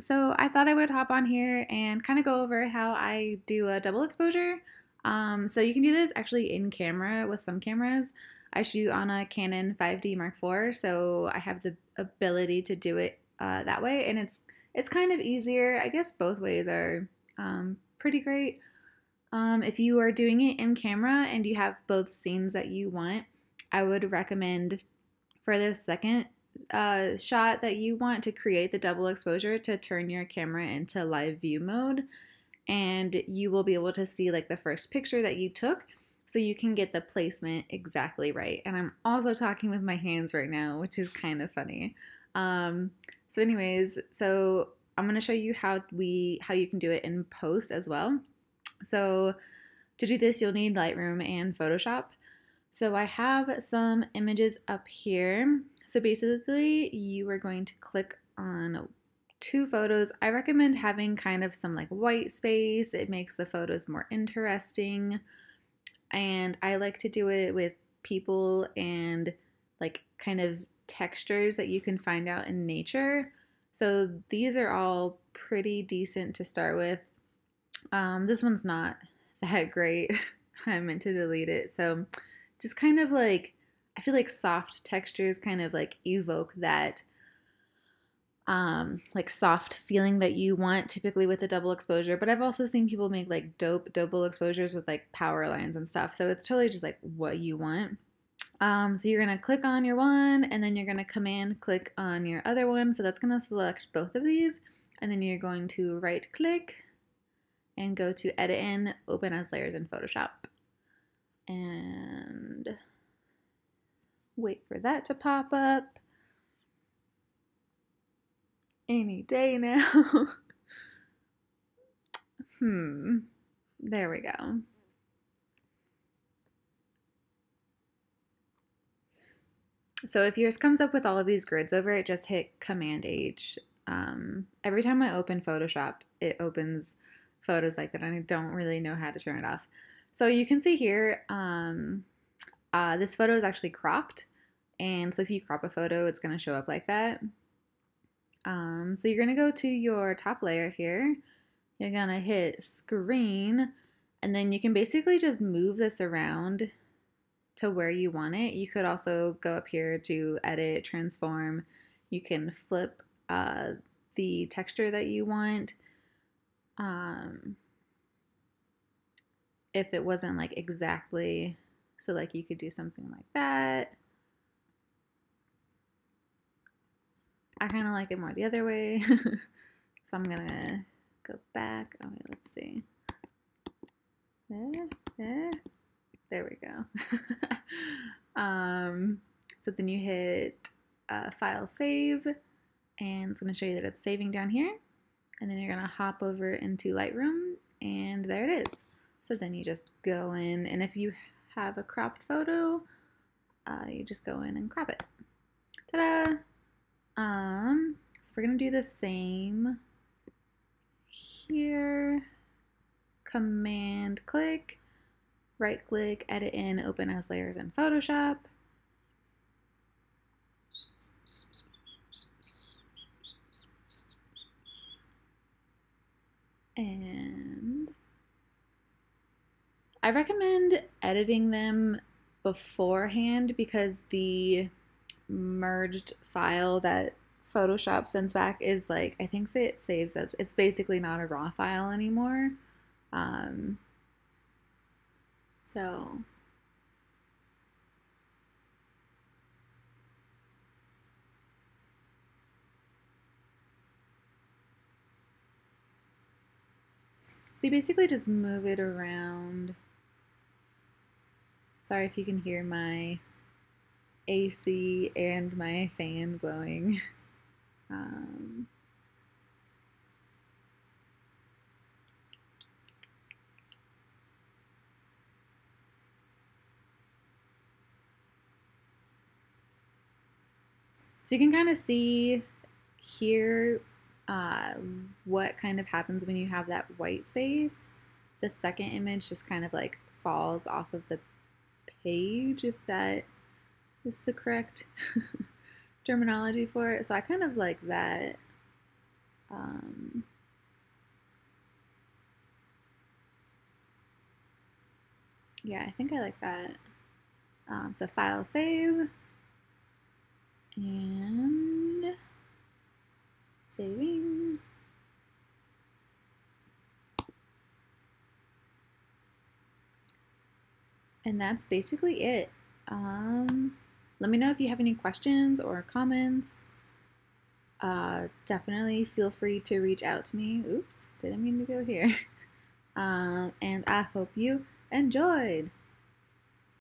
So I thought I would hop on here and kind of go over how I do a double exposure. Um, so you can do this actually in camera with some cameras. I shoot on a Canon 5D Mark IV, so I have the ability to do it uh, that way, and it's it's kind of easier. I guess both ways are um, pretty great. Um, if you are doing it in camera and you have both scenes that you want, I would recommend for the second uh, shot that you want to create the double exposure to turn your camera into live view mode and you will be able to see like the first picture that you took so you can get the placement exactly right. And I'm also talking with my hands right now, which is kind of funny. Um, so anyways, so I'm going to show you how we how you can do it in post as well. So to do this, you'll need Lightroom and Photoshop. So I have some images up here. So basically, you are going to click on two photos. I recommend having kind of some like white space. It makes the photos more interesting. And I like to do it with people and like kind of textures that you can find out in nature. So these are all pretty decent to start with. Um, this one's not that great. I meant to delete it. So just kind of like, I feel like soft textures kind of like evoke that um, like soft feeling that you want typically with a double exposure. But I've also seen people make like dope double exposures with like power lines and stuff. So it's totally just like what you want. Um, so you're gonna click on your one and then you're gonna command click on your other one. So that's gonna select both of these. And then you're going to right click and go to edit in, open as layers in Photoshop. And wait for that to pop up any day now. hmm. There we go. So if yours comes up with all of these grids over it, just hit Command H. Um, every time I open Photoshop, it opens photos like that, and I don't really know how to turn it off. So you can see here, um, uh, this photo is actually cropped, and so if you crop a photo, it's going to show up like that. Um, so you're going to go to your top layer here. You're going to hit screen and then you can basically just move this around to where you want it. You could also go up here to edit, transform. You can flip uh, the texture that you want. Um, if it wasn't like exactly, so like you could do something like that. I kind of like it more the other way. so I'm going to go back. Okay, let's see. There, there, there we go. um, so then you hit uh, File Save, and it's going to show you that it's saving down here. And then you're going to hop over into Lightroom, and there it is. So then you just go in, and if you have a cropped photo, uh, you just go in and crop it. Ta-da! Um, so we're going to do the same here. Command click, right click, edit in, open as layers in Photoshop. And I recommend editing them beforehand because the merged file that Photoshop sends back is like, I think that it saves as, it's basically not a raw file anymore. Um, so. So you basically just move it around. Sorry if you can hear my AC and my fan blowing. Um, so you can kind of see here uh, what kind of happens when you have that white space. The second image just kind of like falls off of the page, if that is the correct terminology for it. So I kind of like that. Um, yeah, I think I like that. Um, so file save and saving. And that's basically it. Um, let me know if you have any questions or comments. Uh, definitely feel free to reach out to me. Oops, didn't mean to go here. Um, and I hope you enjoyed.